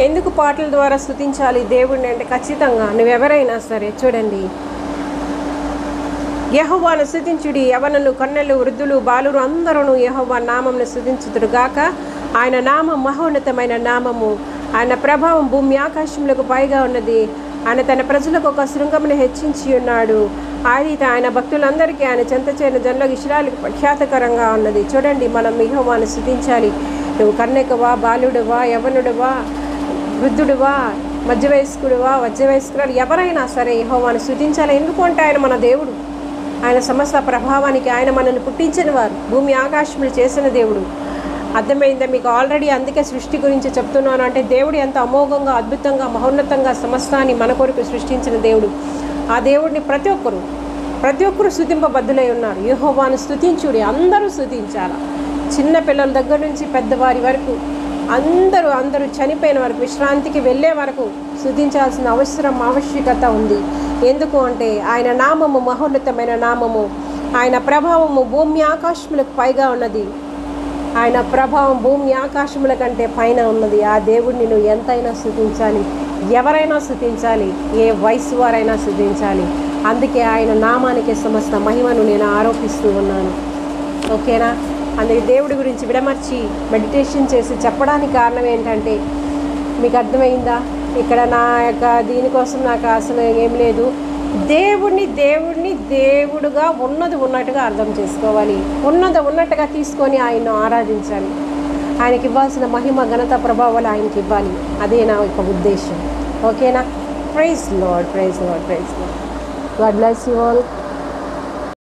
ఎందుకు పాటల ద్వారా స్థుతించాలి దేవుడిని అంటే ఖచ్చితంగా? నువ్వెవరైనా సరే చూడండి. యహోవాను స్థుతించుడి యవనులు కన్నెలు వృద్ధులు బాలురు అందరూ యహోవా నామంను స్థుతించుదురు గాక. ఆయన నామం మహోన్నతమైన నామము. ఆయన ప్రభావం భూమి ఆకాశంలోకి పైగా ఉన్నది. ఆయన తన ప్రజలకు ఒక శృంగమును హెచ్చించి ఉన్నాడు. ఆదిత ఆయన భక్తులందరికీ ఆయన చెంత చేరిన జనులకు ఇష్టాలకు ప్రఖ్యాతకరంగా ఉన్నది. చూడండి మనం యహోవాను స్థుతించాలి నువ్వు కన్నెకవా బాలుడువా యవనుడువా వృద్ధుడివా మధ్య వయస్కుడివా మధ్య వయస్కురాలు ఎవరైనా సరే యహోవాను స్థుతించాలి ఎందుకంటే ఆయన మన దేవుడు. ఆయన సమస్త ప్రభావానికి ఆయన మనల్ని పుట్టించిన వారు. భూమి ఆకాశములు చేసిన దేవుడు. అర్థమైందా మీకు? ఆల్రెడీ అందుకే సృష్టి గురించి చెప్తున్నాను అంటే దేవుడు ఎంత అమోఘంగా అద్భుతంగా మహోన్నతంగా సమస్తాన్ని మన కొరకు సృష్టించిన దేవుడు. ఆ దేవుడిని ప్రతి ఒక్కరు ప్రతి ఒక్కరు స్థుతింపబద్ధులై ఉన్నారు. యెహోవాను స్థుతించుడి అందరూ స్థుతించాలి చిన్న పిల్లల దగ్గర నుంచి పెద్దవారి వరకు అందరూ అందరూ చనిపోయిన వరకు విశ్రాంతికి వెళ్ళే వరకు శుద్ధించాల్సిన అవసరం ఆవశ్యకత ఉంది. ఎందుకు అంటే ఆయన నామము మహోన్నతమైన నామము. ఆయన ప్రభావము భూమి ఆకాశములకు పైగా ఉన్నది. ఆయన ప్రభావం భూమి ఆకాశముల కంటే పైన ఉన్నది. ఆ దేవుడిని నువ్వు ఎంతైనా స్థుతించాలి ఎవరైనా స్థుతించాలి ఏ వయసు వారైనా శుద్ధించాలి. అందుకే ఆయన నామానికి సమస్త మహిమను నేను ఆరోపిస్తూ ఉన్నాను. ఓకేనా? అందుకే దేవుడి గురించి విడమర్చి మెడిటేషన్ చేసి చెప్పడానికి కారణం ఏంటంటే మీకు అర్థమైందా? ఇక్కడ నా యొక్క దీనికోసం నాకు అసలు ఏం లేదు. దేవుడిని దేవుడిని దేవుడుగా ఉన్నది ఉన్నట్టుగా అర్థం చేసుకోవాలి. ఉన్నది ఉన్నట్టుగా తీసుకొని ఆయన్ను ఆరాధించాలి. ఆయనకి ఇవ్వాల్సిన మహిమ ఘనత ప్రభావాలు ఆయనకి ఇవ్వాలి. అదే నా యొక్క ఉద్దేశం. ఓకేనా? Praise Lord praise Lord praise Lord God bless you all